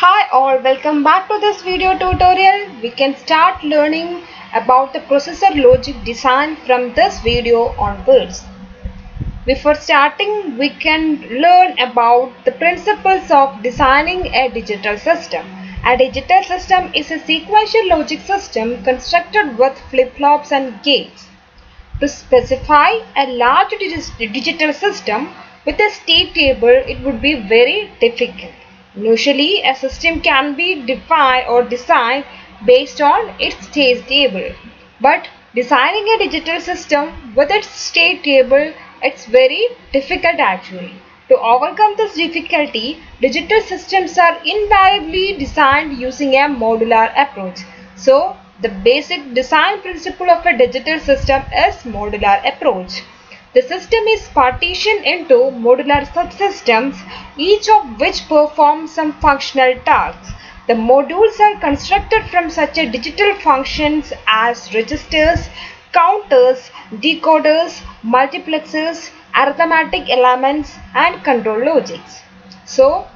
Hi all, welcome back to this video tutorial. We can start learning about the processor logic design from this video onwards. Before starting, we can learn about the principles of designing a digital system. A digital system is a sequential logic system constructed with flip-flops and gates. To specify a large digital system with a state table, it would be very difficult. Usually, a system can be defined or designed based on its state table. But designing a digital system with its state table, it's very difficult actually. To overcome this difficulty, digital systems are invariably designed using a modular approach. So, the basic design principle of a digital system is modular approach. The system is partitioned into modular subsystems, each of which performs some functional tasks. The modules are constructed from such a digital functions as registers, counters, decoders, multiplexers, arithmetic elements and control logics. So,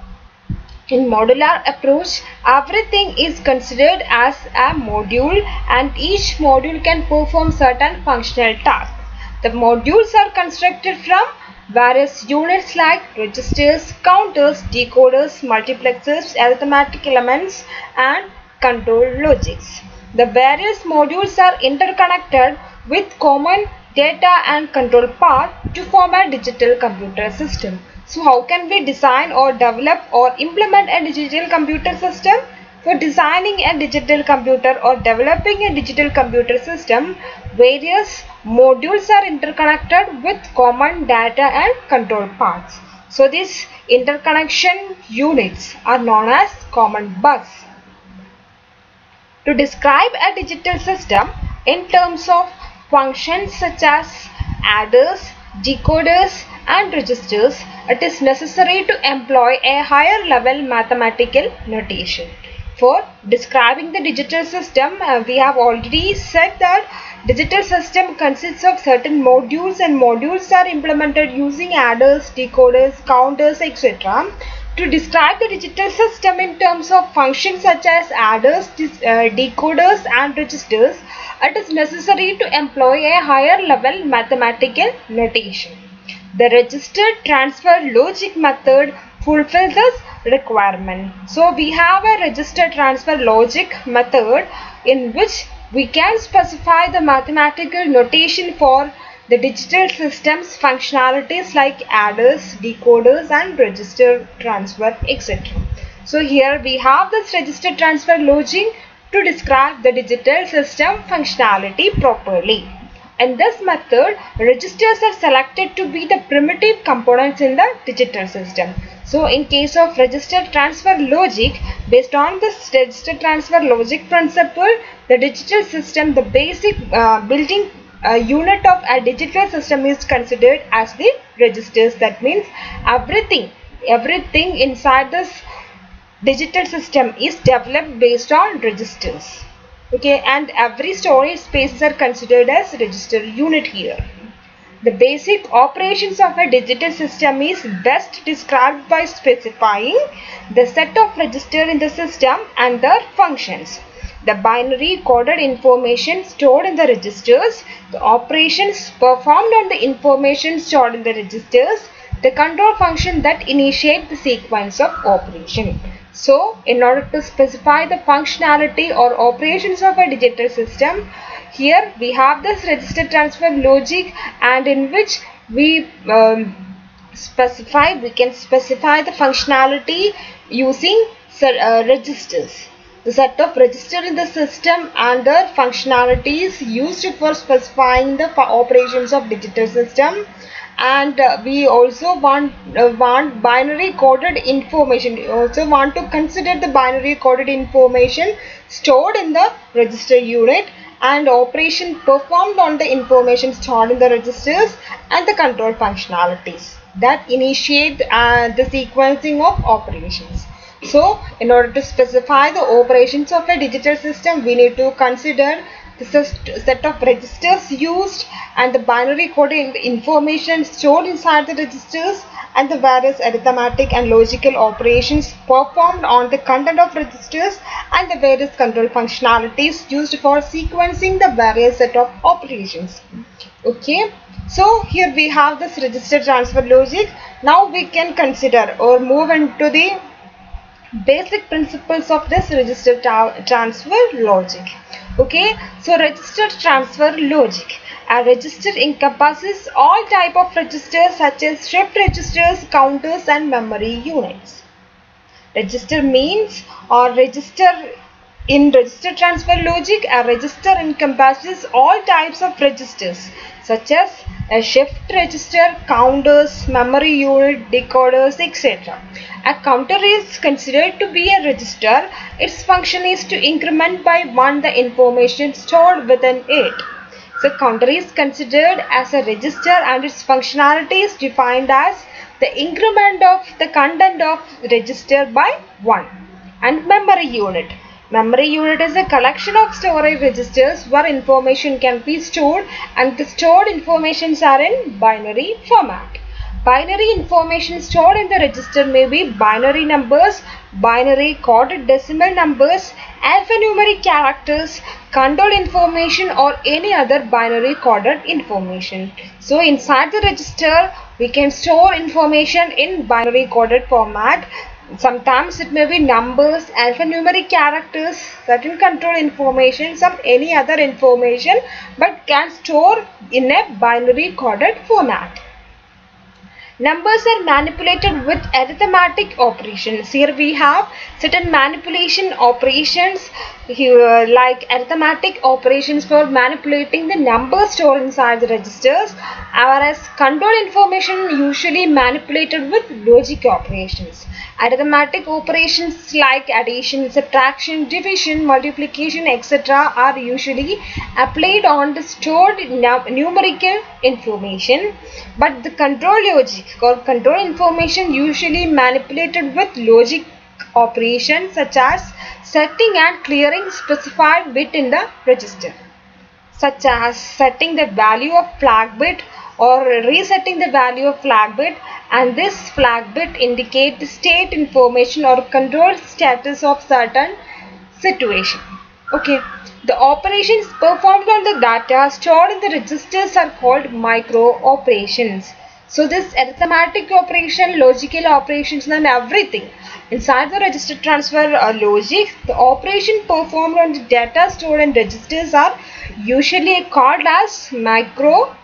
in modular approach, everything is considered as a module and each module can perform certain functional tasks. The modules are constructed from various units like registers, counters, decoders, multiplexers, arithmetic elements and control logics. The various modules are interconnected with common data and control path to form a digital computer system. So how can we design or develop or implement a digital computer system? For designing a digital computer or developing a digital computer system, various modules are interconnected with common data and control paths. So these interconnection units are known as common bus. To describe a digital system in terms of functions such as adders, decoders and registers, it is necessary to employ a higher level mathematical notation. For describing the digital system, uh, we have already said that digital system consists of certain modules and modules are implemented using adders, decoders, counters, etc. To describe the digital system in terms of functions such as adders, uh, decoders and registers, it is necessary to employ a higher level mathematical notation. The register transfer logic method fulfills this requirement. So we have a register transfer logic method in which we can specify the mathematical notation for the digital systems functionalities like adders, decoders and register transfer etc. So here we have this register transfer logic to describe the digital system functionality properly. In this method, registers are selected to be the primitive components in the digital system. So in case of register transfer logic, based on this register transfer logic principle, the digital system, the basic uh, building uh, unit of a digital system is considered as the registers. That means everything, everything inside this digital system is developed based on registers. Okay, and every storage spaces are considered as register unit here. The basic operations of a digital system is best described by specifying the set of registers in the system and their functions. The binary coded information stored in the registers, the operations performed on the information stored in the registers, the control function that initiate the sequence of operation. So, in order to specify the functionality or operations of a digital system, here we have this register transfer logic and in which we um, specify, we can specify the functionality using uh, registers. The set of register in the system and the functionalities used for specifying the operations of digital system and uh, we also want uh, want binary coded information we also want to consider the binary coded information stored in the register unit and operation performed on the information stored in the registers and the control functionalities that initiate uh, the sequencing of operations. So, in order to specify the operations of a digital system, we need to consider the set of registers used and the binary coding information stored inside the registers and the various arithmetic and logical operations performed on the content of registers and the various control functionalities used for sequencing the various set of operations. Okay, so here we have this register transfer logic. Now we can consider or move into the basic principles of this register transfer logic. Okay, so register transfer logic. A register encompasses all type of registers such as shift registers, counters and memory units. Register means or register in register transfer logic, a register encompasses all types of registers such as a shift register, counters, memory unit, decoders, etc. A counter is considered to be a register. Its function is to increment by 1 the information stored within it. So counter is considered as a register and its functionality is defined as the increment of the content of register by 1. And memory unit. Memory unit is a collection of storage registers where information can be stored and the stored informations are in binary format. Binary information stored in the register may be binary numbers, binary coded decimal numbers, alphanumeric characters, control information or any other binary coded information. So inside the register we can store information in binary coded format. Sometimes it may be numbers, alphanumeric characters, certain control information, some any other information but can store in a binary coded format. Numbers are manipulated with arithmetic operations. Here we have certain manipulation operations here, like arithmetic operations for manipulating the numbers stored inside the registers whereas control information usually manipulated with logic operations. Arithmetic operations like addition, subtraction, division, multiplication etc. are usually applied on the stored numerical information but the control logic or control information usually manipulated with logic operations such as setting and clearing specified bit in the register such as setting the value of flag bit or resetting the value of flag bit and this flag bit indicate the state information or control status of certain situation. Okay. The operations performed on the data stored in the registers are called micro operations. So this arithmetic operation, logical operations and everything inside the register transfer uh, logic, the operation performed on the data stored in registers are usually called as micro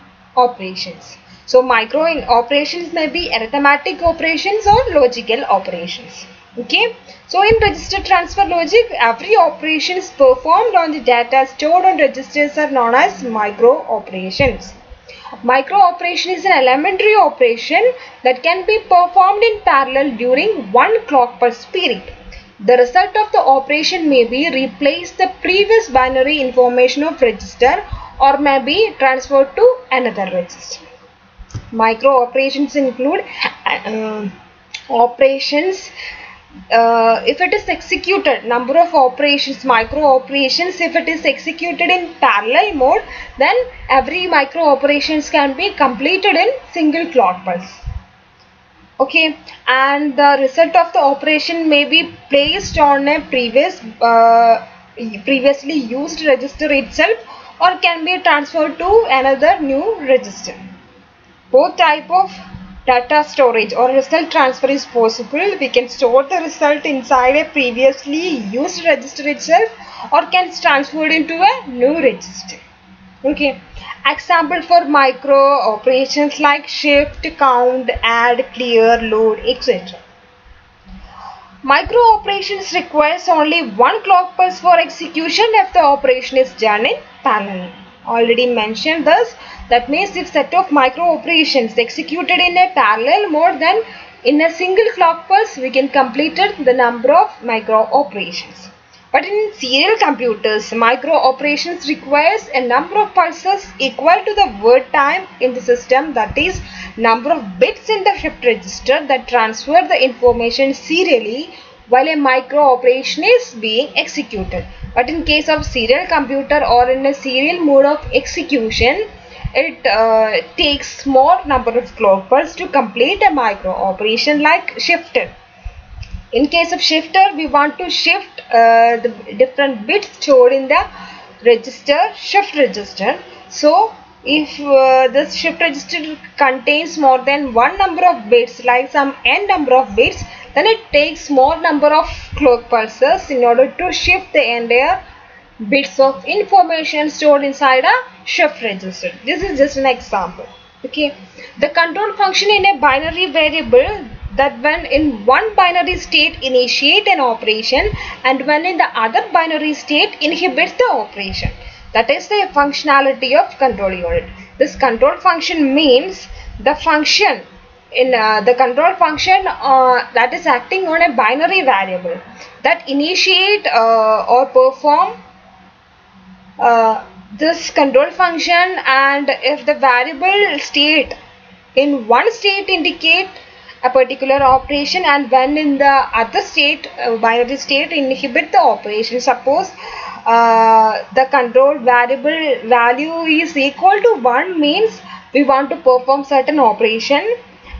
operations. So micro operations may be arithmetic operations or logical operations. Okay. So in register transfer logic, every operation is performed on the data stored on registers are known as micro operations. Micro operation is an elementary operation that can be performed in parallel during one clock pulse period. The result of the operation may be replace the previous binary information of register or may be transferred to another register. Micro operations include uh, operations uh, if it is executed number of operations micro operations if it is executed in parallel mode then every micro operations can be completed in single clock pulse okay and the result of the operation may be placed on a previous uh, previously used register itself or can be transferred to another new register both type of data storage or result transfer is possible. We can store the result inside a previously used register itself or can transfer it into a new register. Okay. Example for micro operations like shift, count, add, clear, load, etc. Micro operations requires only one clock pulse for execution if the operation is done in parallel. Already mentioned this that means if set of micro operations executed in a parallel mode then in a single clock pulse we can complete the number of micro operations. But in serial computers, micro operations requires a number of pulses equal to the word time in the system that is number of bits in the shift register that transfer the information serially while a micro operation is being executed. But in case of serial computer or in a serial mode of execution, it uh, takes more number of clock pulse to complete a micro operation like shifter. In case of shifter, we want to shift uh, the different bits stored in the register, shift register. So, if uh, this shift register contains more than one number of bits like some n number of bits then it takes small number of clock pulses in order to shift the entire bits of information stored inside a shift register. This is just an example okay? The control function in a binary variable that when in one binary state initiate an operation and when in the other binary state inhibits the operation. That is the functionality of control unit. This control function means the function in uh, the control function uh, that is acting on a binary variable that initiate uh, or perform uh, this control function. And if the variable state in one state indicate a particular operation and when in the other state uh, binary state inhibit the operation suppose uh, the control variable value is equal to 1 means we want to perform certain operation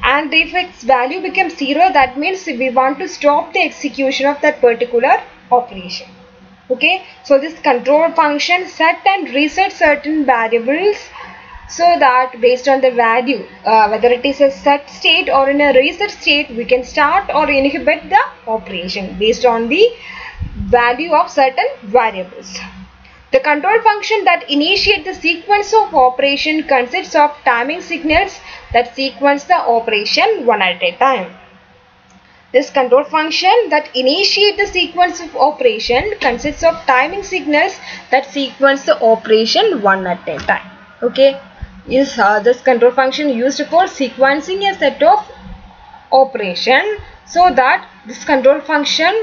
and if its value becomes 0 that means we want to stop the execution of that particular operation okay so this control function set and reset certain variables so that based on the value uh, whether it is a set state or in a reset state we can start or inhibit the operation based on the value of certain variables. The control function that initiate the sequence of operation consists of timing signals that sequence the operation one at a time. This control function that initiate the sequence of operation consists of timing signals that sequence the operation one at a time. Okay is uh, this control function used for sequencing a set of operation so that this control function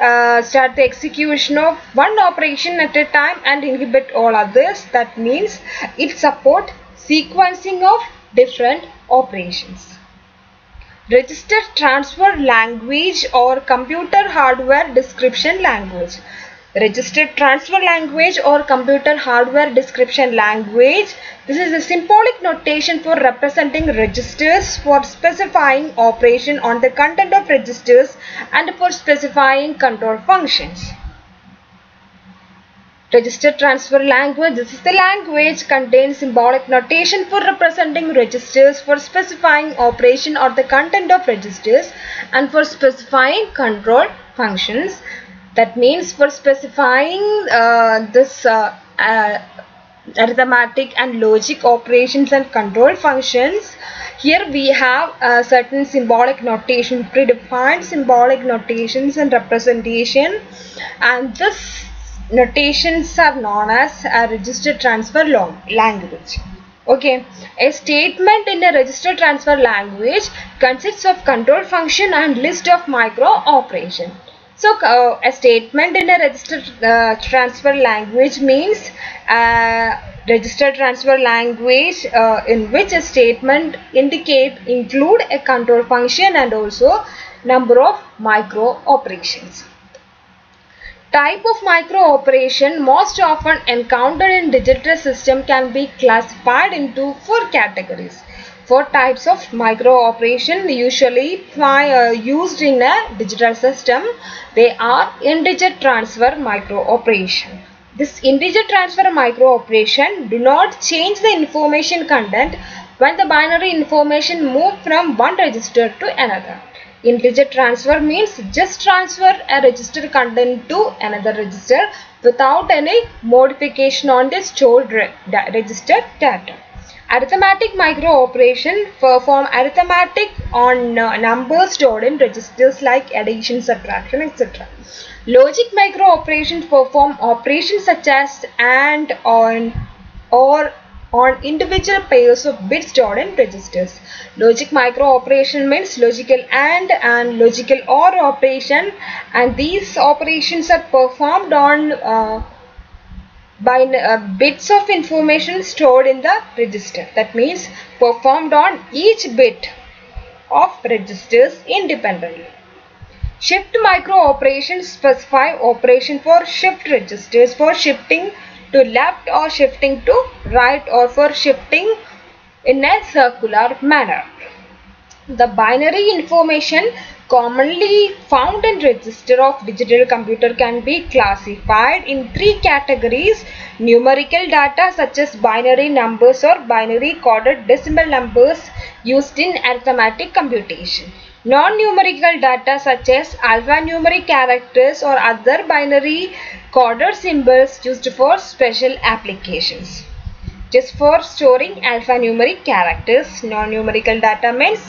uh, start the execution of one operation at a time and inhibit all others that means it support sequencing of different operations register transfer language or computer hardware description language register transfer language or computer hardware description language. This is a symbolic notation for representing registers for specifying operation on the content of registers and for specifying control functions. Register transfer language. This is the language contains symbolic notation for representing registers for specifying operation or the content of registers and for specifying control functions. That means for specifying uh, this uh, uh, arithmetic and logic operations and control functions. Here we have certain symbolic notation predefined symbolic notations and representation. And this notations are known as a register transfer language. Okay. A statement in a register transfer language consists of control function and list of micro operation. So uh, a statement in a register uh, transfer language means uh, register transfer language uh, in which a statement indicate include a control function and also number of micro operations. Type of micro operation most often encountered in digital system can be classified into four categories. Four types of micro operation usually uh, used in a digital system. They are integer transfer micro operation. This integer transfer micro operation do not change the information content when the binary information move from one register to another. Integer transfer means just transfer a register content to another register without any modification on the stored re register data. Arithmetic micro operation perform arithmetic on uh, numbers stored in registers like addition, subtraction, etc. Logic micro operations perform operations such as AND on or on individual pairs of bits stored in registers. Logic micro operation means logical AND and logical OR operation and these operations are performed on uh, by uh, bits of information stored in the register. That means performed on each bit of registers independently. Shift micro operations specify operation for shift registers for shifting to left or shifting to right or for shifting in a circular manner. The binary information commonly found in register of digital computer can be classified in three categories numerical data such as binary numbers or binary coded decimal numbers used in arithmetic computation non-numerical data such as alphanumeric characters or other binary coded symbols used for special applications just for storing alphanumeric characters non-numerical data means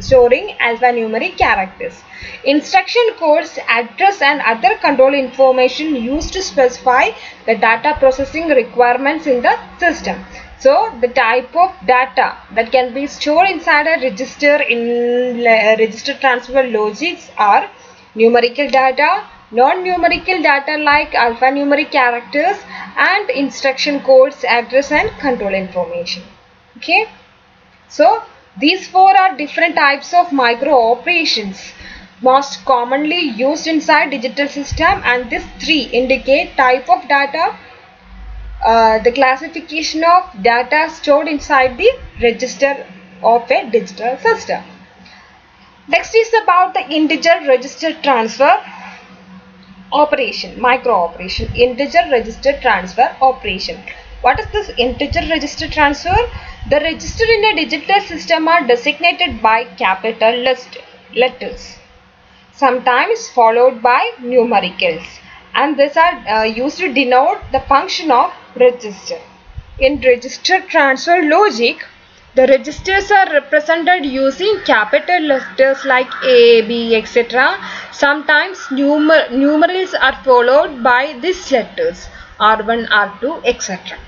storing alphanumeric characters. Instruction codes, address and other control information used to specify the data processing requirements in the system. So, the type of data that can be stored inside a register in register transfer logics are numerical data, non-numerical data like alphanumeric characters and instruction codes, address and control information. Okay. So, these four are different types of micro operations most commonly used inside digital system and these three indicate type of data, uh, the classification of data stored inside the register of a digital system. Next is about the integer register transfer operation, micro operation, integer register transfer operation. What is this integer register transfer? The register in a digital system are designated by capital letters, sometimes followed by numericals and these are uh, used to denote the function of register. In register transfer logic, the registers are represented using capital letters like A, B, etc. Sometimes numer numerals are followed by these letters R1, R2, etc.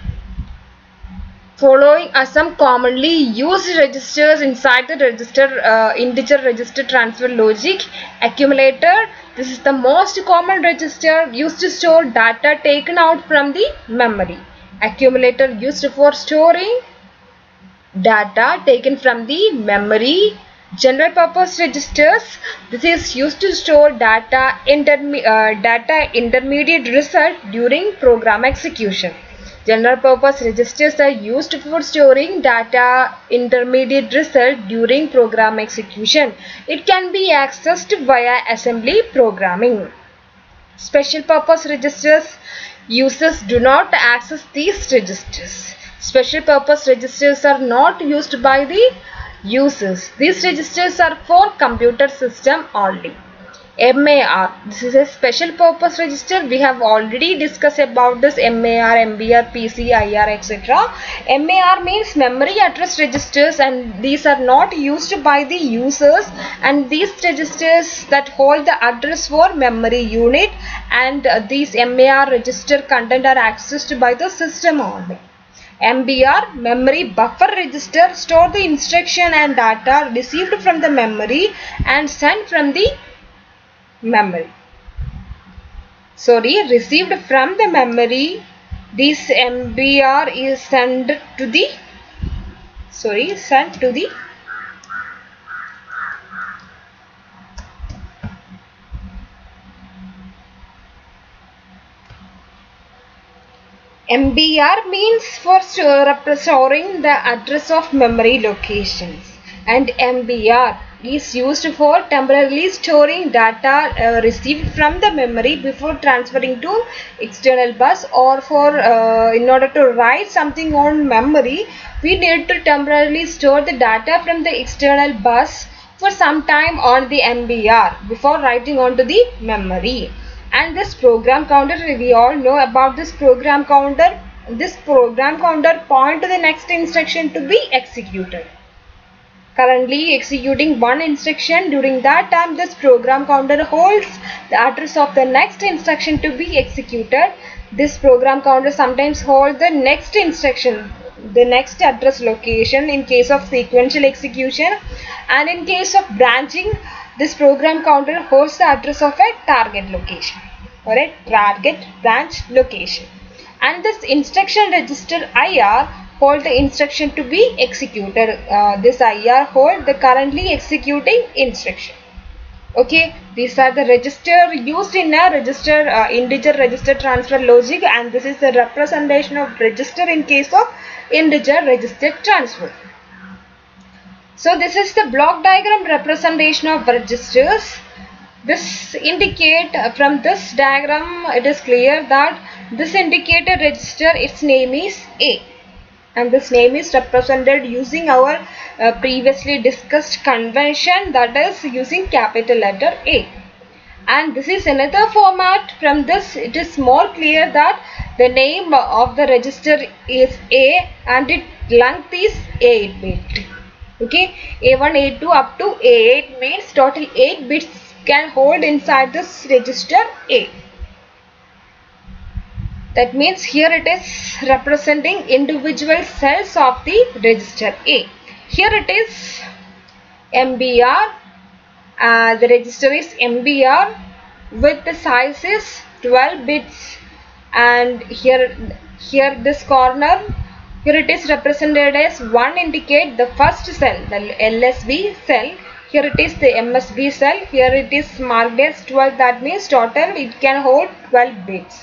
Following are some commonly used registers inside the register uh, integer register transfer logic. Accumulator, this is the most common register used to store data taken out from the memory. Accumulator used for storing data taken from the memory. General purpose registers, this is used to store data, interme uh, data intermediate result during program execution. General purpose registers are used for storing data intermediate result during program execution. It can be accessed via assembly programming. Special purpose registers users do not access these registers. Special purpose registers are not used by the users. These registers are for computer system only. MAR. This is a special purpose register. We have already discussed about this MAR, MBR, PC, IR, etc. MAR means memory address registers and these are not used by the users and these registers that hold the address for memory unit and these MAR register content are accessed by the system only. MBR memory buffer register store the instruction and data received from the memory and sent from the memory. Sorry, received from the memory, this MBR is sent to the, sorry, sent to the MBR means for storing the address of memory locations and MBR is used for temporarily storing data uh, received from the memory before transferring to external bus or for uh, in order to write something on memory we need to temporarily store the data from the external bus for some time on the MBR before writing onto the memory. And this program counter we all know about this program counter. This program counter point to the next instruction to be executed currently executing one instruction. During that time, this program counter holds the address of the next instruction to be executed. This program counter sometimes holds the next instruction, the next address location in case of sequential execution and in case of branching, this program counter holds the address of a target location or a target branch location. And this instruction register IR hold the instruction to be executed. Uh, this IR hold the currently executing instruction. okay these are the register used in a register uh, integer register transfer logic and this is the representation of register in case of integer register transfer so this is the block diagram representation of registers this indicate from this diagram it is clear that this indicator register its name is A. And this name is represented using our uh, previously discussed convention that is using capital letter A. And this is another format. From this it is more clear that the name of the register is A and its length is 8 bit okay? A1 A2 up to A8 means total 8 bits can hold inside this register A that means here it is representing individual cells of the register A. Here it is MBR. Uh, the register is MBR with the size is 12 bits and here here this corner here it is represented as 1 indicate the first cell the LSB cell here it is the MSB cell here it is marked as 12 that means total it can hold 12 bits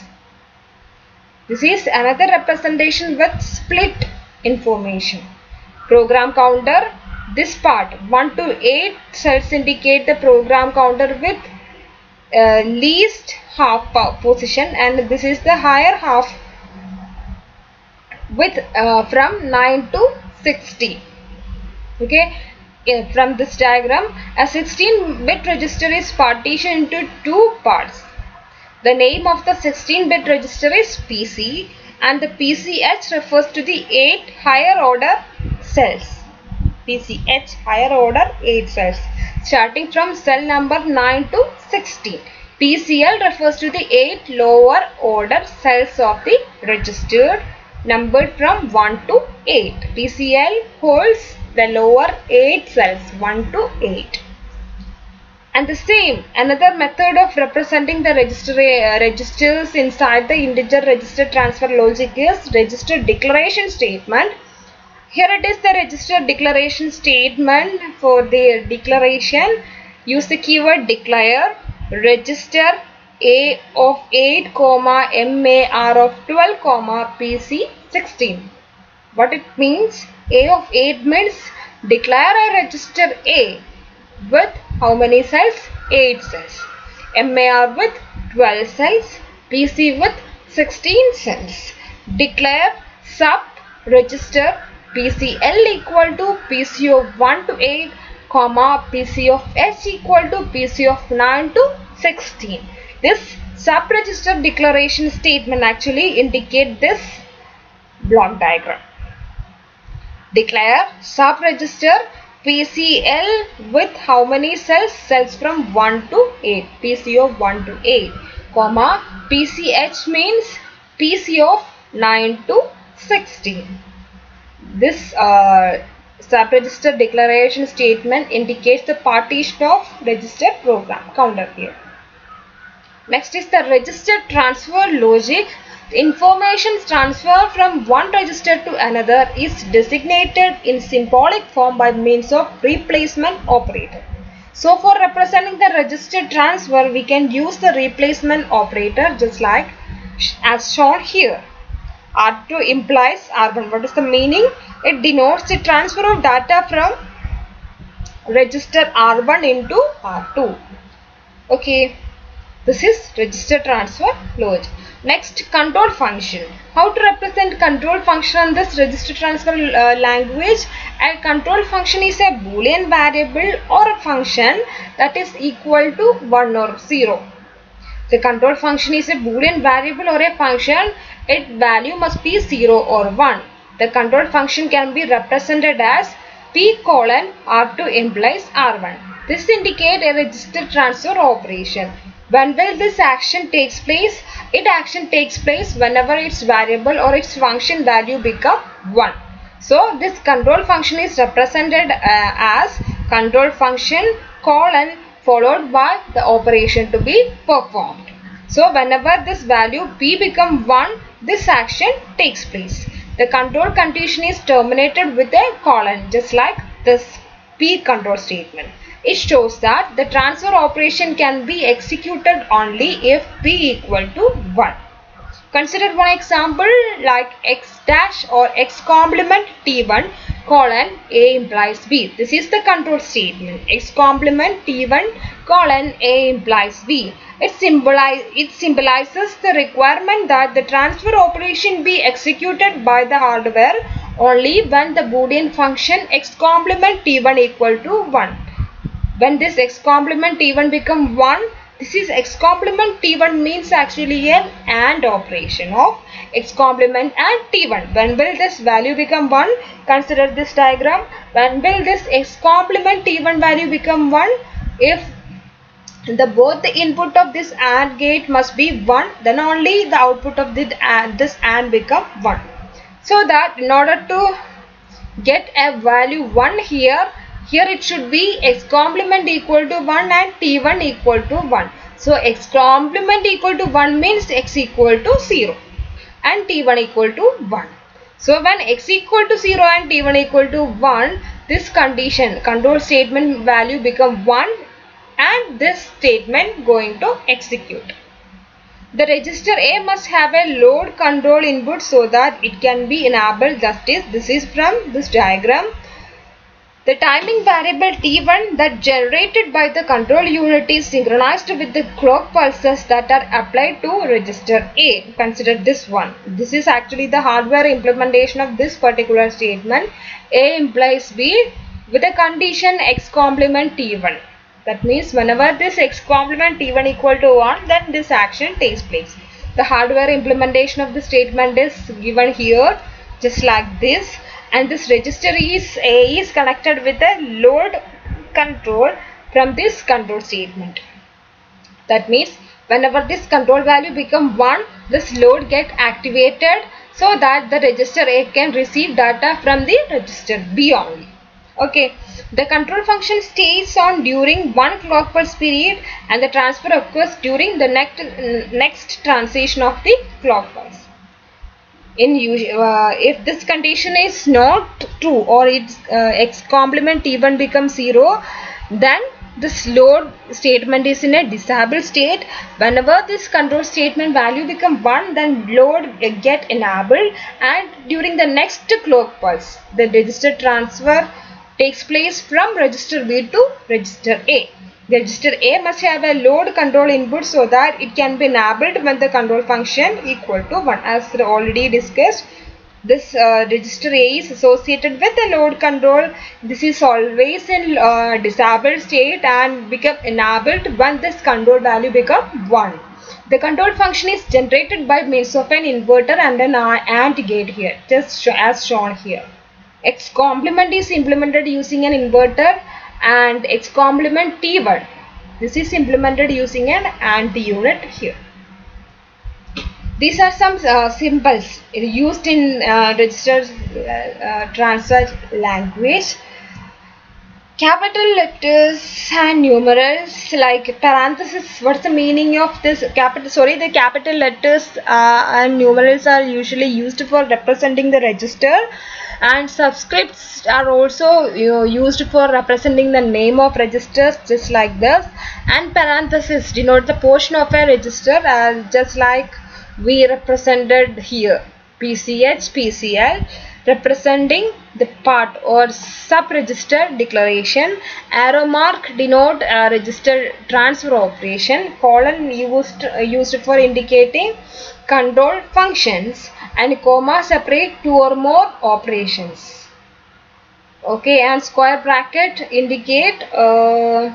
this is another representation with split information. Program counter. This part 1 to 8 cells indicate the program counter with uh, least half position and this is the higher half with uh, from 9 to 60. Okay. Uh, from this diagram, a 16 bit register is partitioned into two parts the name of the 16-bit register is PC and the PCH refers to the 8 higher order cells. PCH higher order 8 cells starting from cell number 9 to 16. PCL refers to the 8 lower order cells of the register numbered from 1 to 8. PCL holds the lower 8 cells 1 to 8 and the same another method of representing the register uh, registers inside the integer register transfer logic is register declaration statement. Here it is the register declaration statement for the declaration. Use the keyword declare register a of 8 comma mar of 12 comma pc 16 what it means? A of 8 means declare a register a with how many cells? 8 cells. MAR with 12 cells. PC with 16 cells. Declare sub register PCL equal to PC of 1 to 8 comma PC of H equal to PC of 9 to 16. This sub register declaration statement actually indicate this block diagram. Declare sub register PCL with how many cells? Cells from 1 to 8. PC of 1 to 8. Comma PCH means PC of 9 to 16. This uh, sub-register declaration statement indicates the partition of register program counter here. Next is the register transfer logic information transfer from one register to another is designated in symbolic form by means of replacement operator. So for representing the register transfer, we can use the replacement operator just like as shown here. R2 implies R1. What is the meaning? It denotes the transfer of data from register R1 into R2. Okay. This is register transfer logic. Next, control function. How to represent control function on this register transfer uh, language? A control function is a boolean variable or a function that is equal to 1 or 0. The control function is a boolean variable or a function. Its value must be 0 or 1. The control function can be represented as P colon R2 implies R1. This indicates a register transfer operation. When will this action takes place? It action takes place whenever its variable or its function value become 1. So this control function is represented uh, as control function colon followed by the operation to be performed. So whenever this value p become 1, this action takes place. The control condition is terminated with a colon just like this p control statement. It shows that the transfer operation can be executed only if p equal to 1. Consider one example like x dash or x complement t1 colon a implies b. This is the control statement. x complement t1 colon a implies b. It, symbolize, it symbolizes the requirement that the transfer operation be executed by the hardware only when the boolean function x complement t1 equal to 1. When this x complement t1 become 1 this is x complement t1 means actually an AND operation of x complement and t1. When will this value become 1? Consider this diagram. When will this x complement t1 value become 1? If the both the input of this AND gate must be 1 then only the output of the, uh, this AND become 1. So that in order to get a value 1 here here it should be x complement equal to 1 and t1 equal to 1. So x complement equal to 1 means x equal to 0 and t1 equal to 1. So when x equal to 0 and t1 equal to 1 this condition control statement value become 1 and this statement going to execute. The register A must have a load control input so that it can be enabled. That is, this is from this diagram. The timing variable T1 that generated by the control unit is synchronized with the clock pulses that are applied to register A. Consider this one. This is actually the hardware implementation of this particular statement. A implies B with a condition x complement T1. That means whenever this x complement T1 equal to 1 then this action takes place. The hardware implementation of the statement is given here just like this and this register is A is connected with a load control from this control statement. That means whenever this control value become 1 this load get activated so that the register A can receive data from the register B only. Okay, the control function stays on during one clock pulse period and the transfer occurs during the next, next transition of the clock pulse in uh, if this condition is not true or its uh, x complement t1 becomes 0 then this load statement is in a disabled state. Whenever this control statement value become 1 then load get enabled and during the next clock pulse the register transfer takes place from register B to register A register A must have a load control input so that it can be enabled when the control function equal to 1 as already discussed. This uh, register A is associated with the load control. This is always in uh, disabled state and become enabled when this control value become 1. The control function is generated by means of an inverter and an AND gate here just as shown here. X complement is implemented using an inverter and its complement T1. This is implemented using an AND unit here. These are some uh, symbols used in uh, register uh, uh, transfer language. Capital letters and numerals like parenthesis. What's the meaning of this capital? Sorry, the capital letters uh, and numerals are usually used for representing the register and subscripts are also you know, used for representing the name of registers just like this. And parenthesis denote the portion of a register as just like we represented here. PCH PCL representing the part or sub-register declaration. Arrow mark denote a register transfer operation. Colon used used for indicating control functions and comma separate two or more operations. Okay and square bracket indicate uh,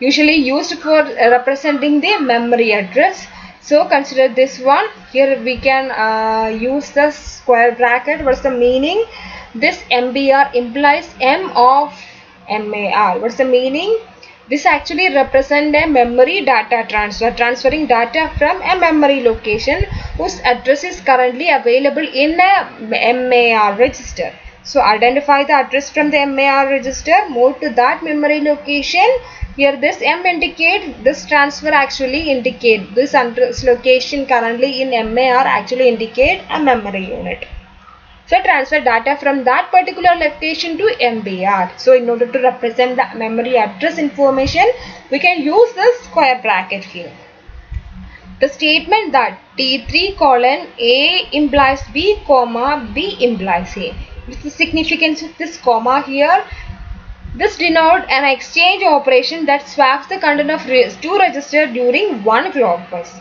usually used for representing the memory address. So consider this one. Here we can uh, use the square bracket. What's the meaning? This mbr implies m of mar what's the meaning this actually represent a memory data transfer, transferring data from a memory location whose address is currently available in a MAR register. So identify the address from the MAR register, move to that memory location. Here this M indicate, this transfer actually indicate, this address location currently in MAR actually indicate a memory unit. So transfer data from that particular location to MBR so in order to represent the memory address information we can use the square bracket here the statement that T3 colon A implies B comma B implies A. What's the significance of this comma here? This denotes an exchange operation that swaps the content of two registers during one clock pulse.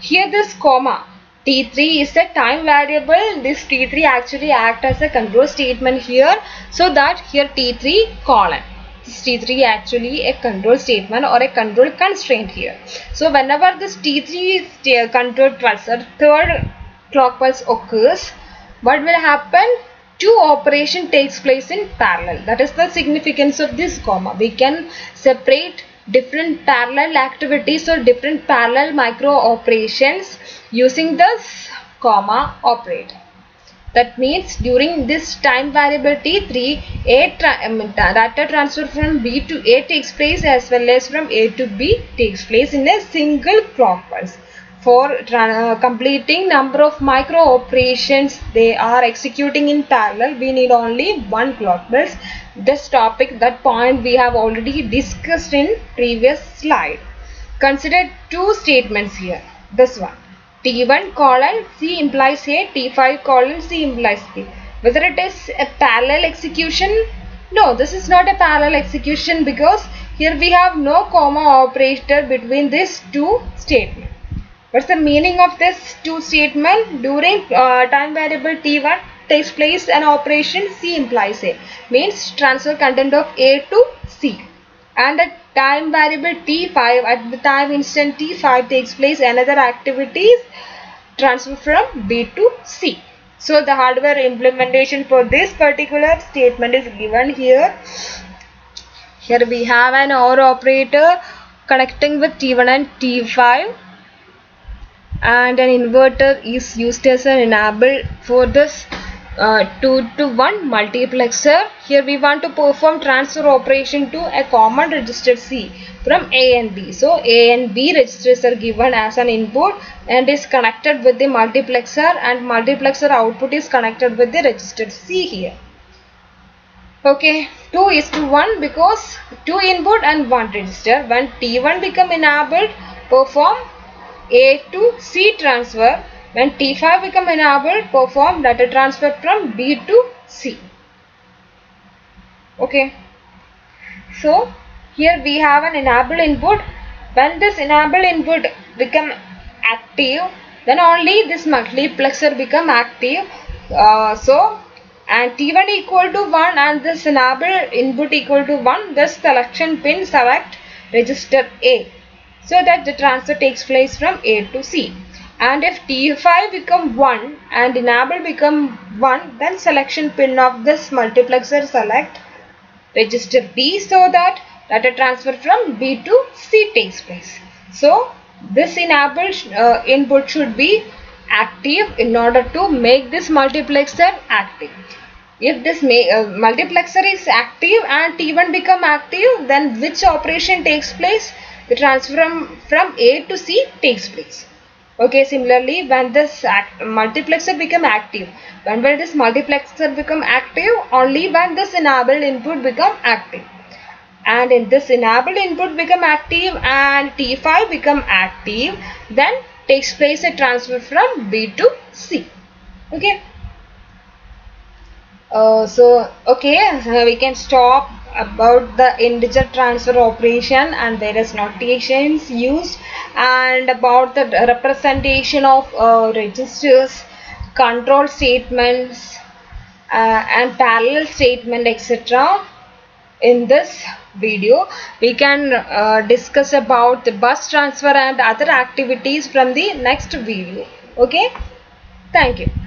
Here this comma T3 is a time variable. This T3 actually acts as a control statement here. So that here T3 colon. This T3 actually a control statement or a control constraint here. So whenever this T3 is uh, control pulse or third clock pulse occurs, what will happen? Two operation takes place in parallel. That is the significance of this comma. We can separate different parallel activities or different parallel micro operations using this comma operator. That means during this time variable T3, A tra data transfer from B to A takes place as well as from A to B takes place in a single clock pulse. For uh, completing number of micro operations they are executing in parallel, we need only one clock pulse. This topic, that point we have already discussed in previous slide. Consider two statements here. This one. T1 colon C implies A, T5 colon C implies B. Whether it is a parallel execution? No, this is not a parallel execution because here we have no comma operator between these two statements. What's the meaning of this two statement? During uh, time variable T1 takes place an operation C implies A means transfer content of A to C and at time variable t5 at the time instant t5 takes place another activities transfer from b to c. So the hardware implementation for this particular statement is given here. Here we have an or operator connecting with t1 and t5 and an inverter is used as an enable for this uh, 2 to 1 multiplexer. Here we want to perform transfer operation to a common register C from A and B. So A and B registers are given as an input and is connected with the multiplexer and multiplexer output is connected with the register C here. Okay, 2 is to 1 because 2 input and 1 register. When T1 become enabled, perform A to C transfer when T5 become enabled, perform data transfer from B to C. Okay. So, here we have an enable input. When this enable input become active, then only this multiplexer become active. Uh, so, and T1 equal to 1 and this enable input equal to 1, this selection pin select register A. So that the transfer takes place from A to C and if T5 become 1 and enable become 1 then selection pin of this multiplexer select register B so that data transfer from B to C takes place. So this enable uh, input should be active in order to make this multiplexer active. If this may, uh, multiplexer is active and T1 become active then which operation takes place? The transfer from, from A to C takes place. Okay, similarly, when this multiplexer become active, when will this multiplexer become active? Only when this enabled input become active. And in this enabled input become active and T5 become active, then takes place a transfer from B to C. Okay. Uh, so, okay, so we can stop about the integer transfer operation and various notations used and about the representation of uh, registers control statements uh, and parallel statement etc in this video we can uh, discuss about the bus transfer and other activities from the next video. Okay? Thank you